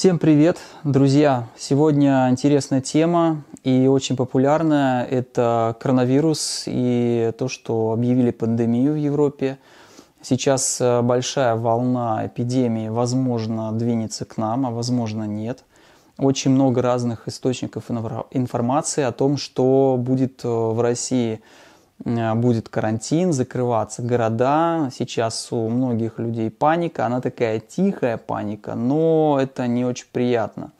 Всем привет, друзья! Сегодня интересная тема и очень популярная. Это коронавирус и то, что объявили пандемию в Европе. Сейчас э, большая волна эпидемии, возможно, двинется к нам, а возможно нет. Очень много разных источников информации о том, что будет э, в России – будет карантин, закрываться города. Сейчас у многих людей паника, она такая тихая паника, но это не очень приятно.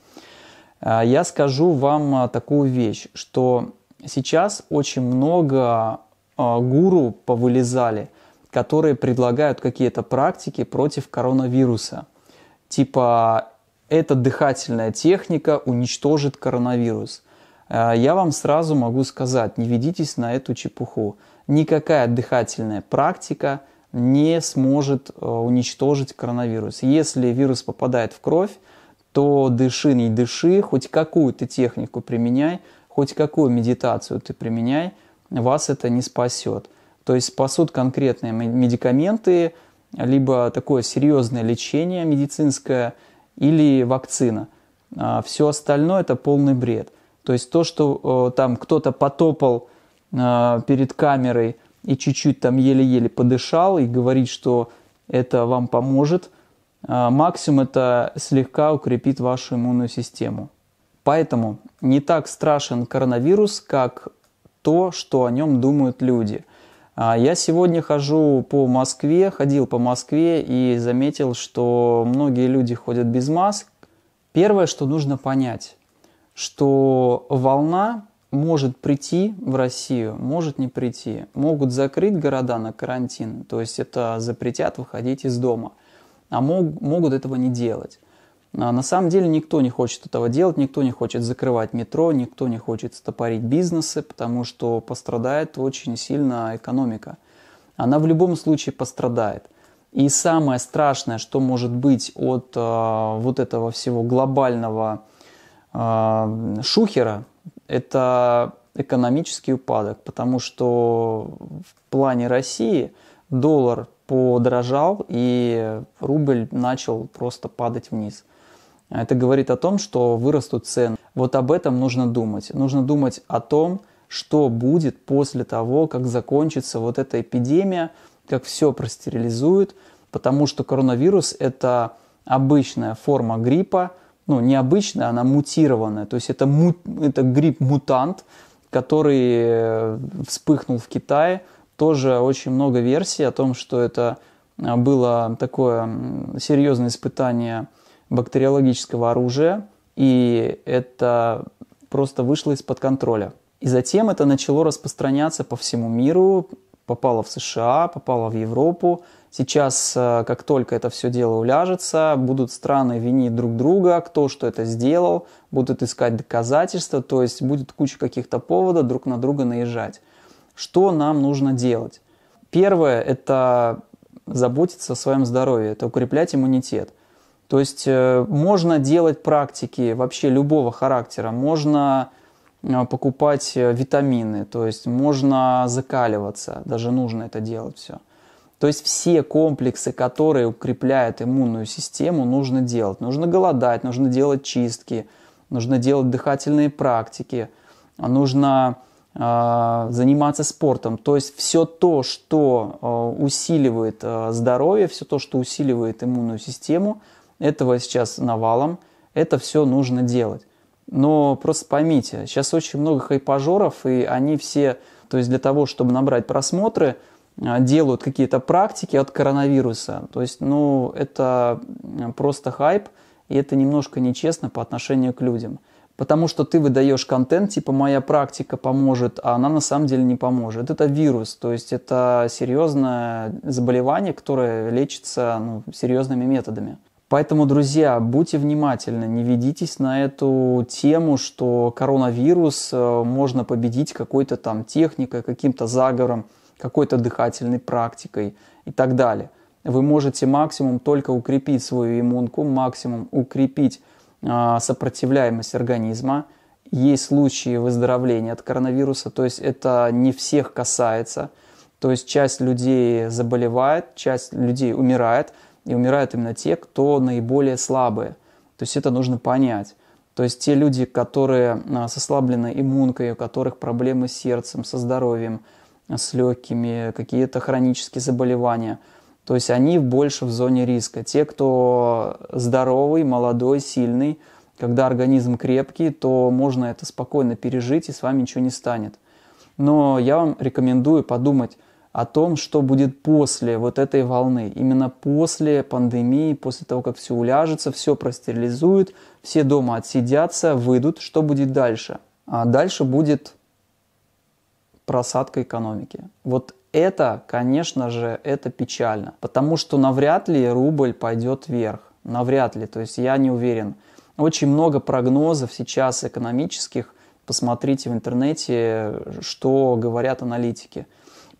Э, я скажу вам э, такую вещь, что сейчас очень много гуру повылезали, которые предлагают какие-то практики против коронавируса. Типа, эта дыхательная техника уничтожит коронавирус – Э, я вам сразу могу сказать, не ведитесь на эту чепуху. Никакая дыхательная практика не сможет э, уничтожить коронавирус. Если вирус попадает в кровь, то дыши, не дыши, хоть какую ты технику применяй, хоть какую медитацию ты применяй, вас это не спасет. То есть спасут конкретные медикаменты, либо такое серьезное лечение медицинское или вакцина. А Все остальное это полный бред. То есть то, что э, там кто-то потопал э, перед камерой и чуть-чуть там еле-еле подышал и говорит, что это вам поможет, э, максимум это слегка укрепит вашу иммунную систему. Поэтому не так страшен коронавирус, как то, что о нем думают люди. А я сегодня хожу по Москве, ходил по Москве и заметил, что многие люди ходят без маск. Первое, что нужно понять, что волна может прийти в Россию, может не прийти. Могут закрыть города на карантин, то есть это запретят выходить из дома, а мог, могут этого не делать. А на самом деле никто не хочет этого делать, никто не хочет закрывать метро, никто не хочет стопорить бизнесы, потому что пострадает очень сильно экономика. Она в любом случае пострадает. И самое страшное, что может быть от э, вот этого всего глобального Шухера – это экономический упадок, потому что в плане России доллар подорожал и рубль начал просто падать вниз. Это говорит о том, что вырастут цены. Вот об этом нужно думать. Нужно думать о том, что будет после того, как закончится вот эта эпидемия, как все простерилизуют, потому что коронавирус – это обычная форма гриппа, ну, необычная, она мутированная. То есть это, му, это грипп-мутант, который э, вспыхнул в Китае. Тоже очень много версий о том, что это э, было такое серьезное испытание бактериологического оружия, и это просто вышло из-под контроля. И затем это начало распространяться по всему миру, попало в США, попало в Европу, Сейчас, э, как только это все дело уляжется, будут страны винить друг друга, кто что это сделал, будут искать доказательства, то есть будет куча каких-то поводов друг на друга наезжать. Что нам нужно делать? Первое – это заботиться о своем здоровье, это укреплять иммунитет. То есть э, можно делать практики вообще любого характера, можно покупать витамины, то есть можно закаливаться, даже нужно это делать все – то есть все комплексы, которые укрепляют иммунную систему, нужно делать. Нужно голодать, нужно делать чистки, нужно делать дыхательные практики, нужно э, заниматься спортом. То есть все то, что э, усиливает э, здоровье, все то, что усиливает иммунную систему, этого сейчас навалом, это все нужно делать. Но просто поймите, сейчас очень много хайпажоров, и они все, то есть для того, чтобы набрать просмотры – а, делают какие-то практики от коронавируса. То есть, ну, это просто хайп, и это немножко нечестно по отношению к людям. Потому что ты выдаешь контент, типа «моя практика поможет», а она на самом деле не поможет. Это вирус, то есть это серьезное заболевание, которое лечится ну, серьезными методами. Поэтому, друзья, будьте внимательны, не ведитесь на эту тему, что коронавирус э, можно победить какой-то там техникой, каким-то заговором какой-то дыхательной практикой и так далее. Вы можете максимум только укрепить свою иммунку, максимум укрепить э, сопротивляемость организма. Есть случаи выздоровления от коронавируса, то есть это не всех касается. То есть часть людей заболевает, часть людей умирает, и умирают именно те, кто наиболее слабые. То есть это нужно понять. То есть те люди, которые а, с ослабленной иммункой, у которых проблемы с сердцем, со здоровьем, с легкими, какие-то хронические заболевания, то есть они больше в зоне риска. Те, кто здоровый, молодой, сильный, когда организм крепкий, то можно это спокойно пережить, и с вами ничего не станет. Но я вам рекомендую подумать о том, что будет после вот этой волны. Именно после пандемии, после того, как все уляжется, все простерилизуют, все дома отсидятся, выйдут, что будет дальше? А дальше будет просадка экономики. Вот это, конечно же, это печально, потому что навряд ли рубль пойдет вверх. Навряд ли, то есть я не уверен. Очень много прогнозов сейчас экономических. Посмотрите в интернете, что говорят аналитики.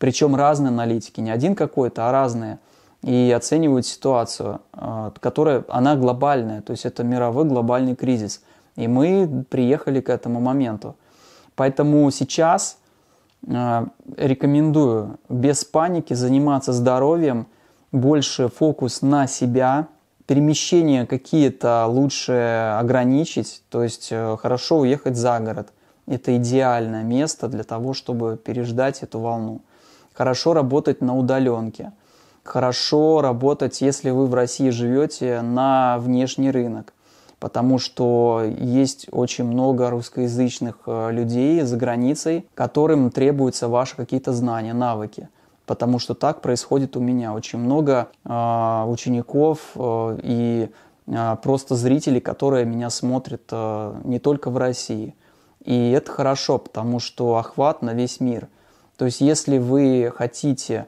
Причем разные аналитики, не один какой-то, а разные. И оценивают ситуацию, а, которая, она глобальная, то есть это мировой глобальный кризис. И мы приехали к этому моменту. Поэтому сейчас а, рекомендую без паники заниматься здоровьем, больше фокус на себя, перемещения какие-то лучше ограничить, то есть э, хорошо уехать за город. Это идеальное место для того, чтобы переждать эту волну. Хорошо работать на удаленке. Хорошо работать, если вы в России живете, на внешний рынок. Потому что есть очень много русскоязычных э, людей за границей, которым требуются ваши какие-то знания, навыки потому что так происходит у меня. Очень много э, учеников э, и э, просто зрителей, которые меня смотрят э, не только в России. И это хорошо, потому что охват на весь мир. То есть если вы хотите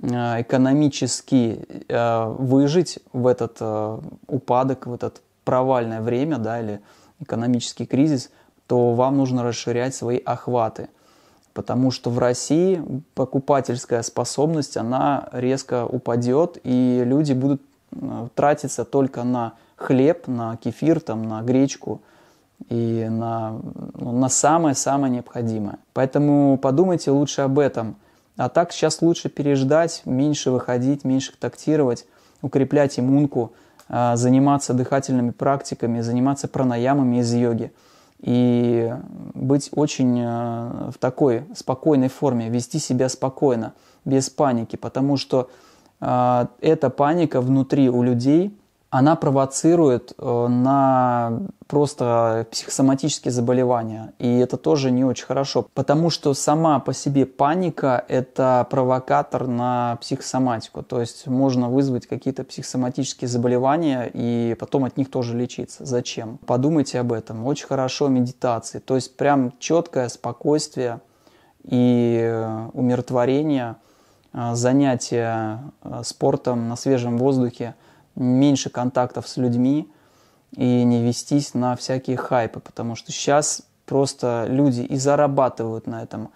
э, экономически э, выжить в этот э, упадок, в этот провальное время, да, или экономический кризис, то вам нужно расширять свои охваты – потому что в России покупательская способность, она резко упадет, и люди будут тратиться только на хлеб, на кефир, там, на гречку и на, ну, на самое-самое необходимое. Поэтому подумайте лучше об этом. А так сейчас лучше переждать, меньше выходить, меньше контактировать, укреплять иммунку, э, заниматься дыхательными практиками, заниматься пранаямами из йоги – и быть очень э, в такой спокойной форме, вести себя спокойно, без паники, потому что э, эта паника внутри у людей она провоцирует э, на просто психосоматические заболевания. И это тоже не очень хорошо, потому что сама по себе паника – это провокатор на психосоматику. То есть можно вызвать какие-то психосоматические заболевания и потом от них тоже лечиться. Зачем? Подумайте об этом. Очень хорошо медитации. То есть прям четкое спокойствие и умиротворение, э, занятия э, спортом на свежем воздухе – меньше контактов с людьми и не вестись на всякие хайпы, потому что сейчас просто люди и зарабатывают на этом,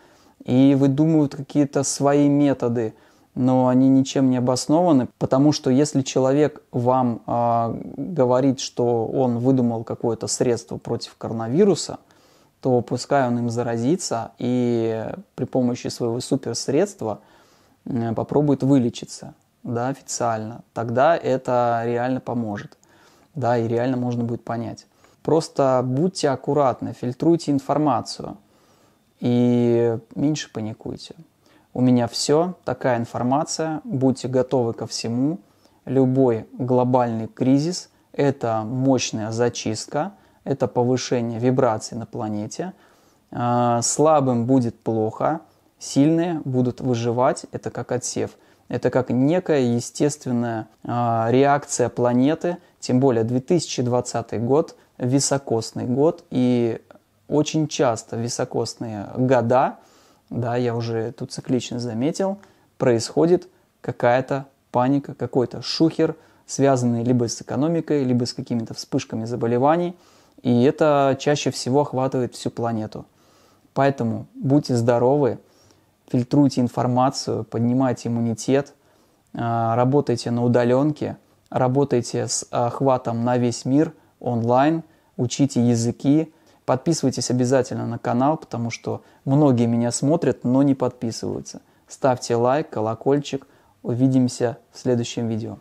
и выдумывают какие-то свои методы, но они ничем не обоснованы, потому что если человек вам э, говорит, что он выдумал какое-то средство против коронавируса, то пускай он им заразится и при помощи своего суперсредства попробует вылечиться да, официально, тогда это реально поможет, да, и реально можно будет понять. Просто будьте аккуратны, фильтруйте информацию и меньше паникуйте. У меня все, такая информация, будьте готовы ко всему. Любой глобальный кризис – это мощная зачистка, это повышение вибраций на планете. А, слабым будет плохо, сильные будут выживать, это как отсев – это как некая естественная э, реакция планеты, тем более 2020 год, високосный год, и очень часто високосные года, да, я уже тут циклично заметил, происходит какая-то паника, какой-то шухер, связанный либо с экономикой, либо с какими-то вспышками заболеваний, и это чаще всего охватывает всю планету. Поэтому будьте здоровы, фильтруйте информацию, поднимайте иммунитет, а, работайте на удаленке, работайте с охватом на весь мир онлайн, учите языки, подписывайтесь обязательно на канал, потому что многие меня смотрят, но не подписываются. Ставьте лайк, колокольчик. Увидимся в следующем видео.